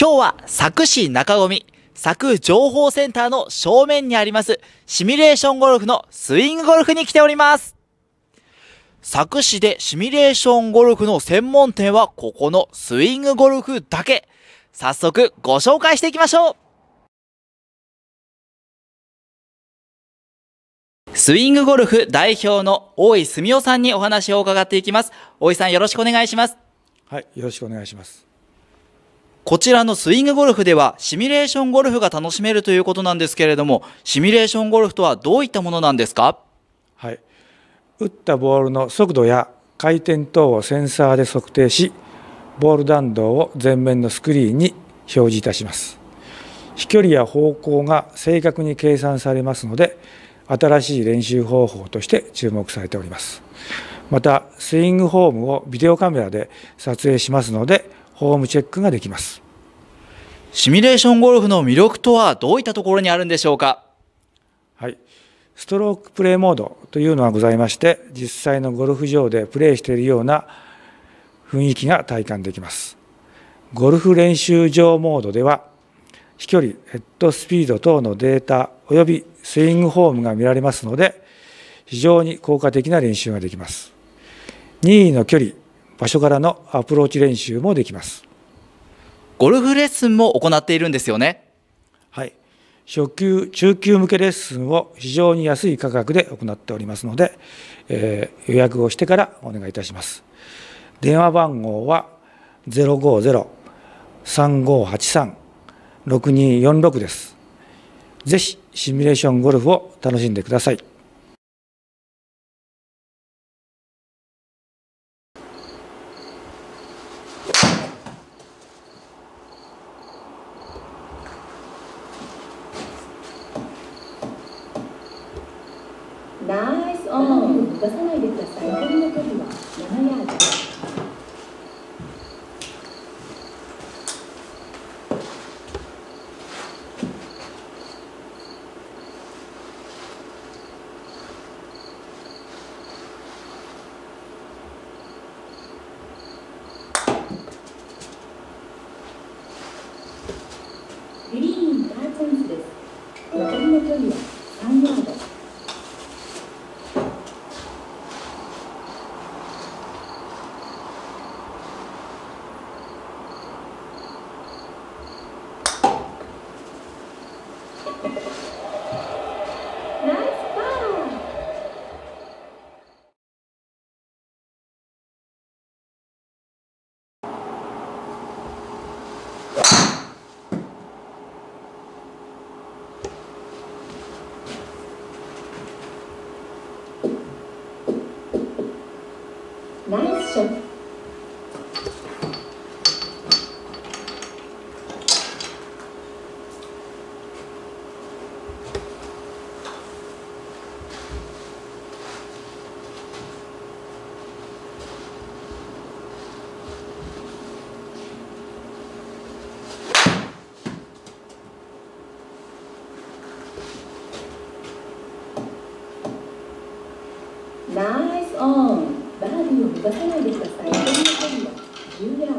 今日は佐久市中込佐久情報センターの正面にありますシミュレーションゴルフのスイングゴルフに来ております。佐久市でシミュレーションゴルフの専門店はここのスイングゴルフだけ。早速ご紹介していきましょう。スイングゴルフ代表の大井澄夫さんにお話を伺っていきます。大井さんよろしくお願いします。はい、よろしくお願いします。こちらのスイングゴルフではシミュレーションゴルフが楽しめるということなんですけれども、シミュレーションゴルフとはどういったものなんですか？はい、打ったボールの速度や回転等をセンサーで測定し、ボール弾道を前面のスクリーンに表示いたします。飛距離や方向が正確に計算されますので、新しい練習方法として注目されております。また、スイングフォームをビデオカメラで撮影しますので、ホームチェックができます。シミュレーションゴルフの魅力とはどういったところにあるんでしょうか？はい、ストロークプレーモードというのがございまして、実際のゴルフ場でプレーしているような雰囲気が体感できます。ゴルフ練習場モードでは、飛距離、ヘッドスピード等のデータおよびスイングフォームが見られますので、非常に効果的な練習ができます。任意の距離、場所からのアプローチ練習もできます。ゴルフレッスンも行っているんですよね。はい、初級、中級向けレッスンを非常に安い価格で行っておりますので、えー予約をしてからお願いいたします。電話番号は050-3583-6246です。ぜひシミュレーションゴルフを楽しんでください。ナイスオン出さないでください残りの距離は7ヤードグリーンパーチャンスです。残りの距離は3ヤードナイスパーナイスバーディーを目指さないでください。残りの距離は10ヤ